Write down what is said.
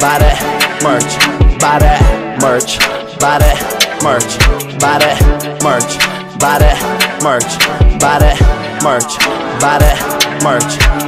buy that merch, buy that merch, buy that merch, buy that merch, buy that merch, buy that merch, buy that merch.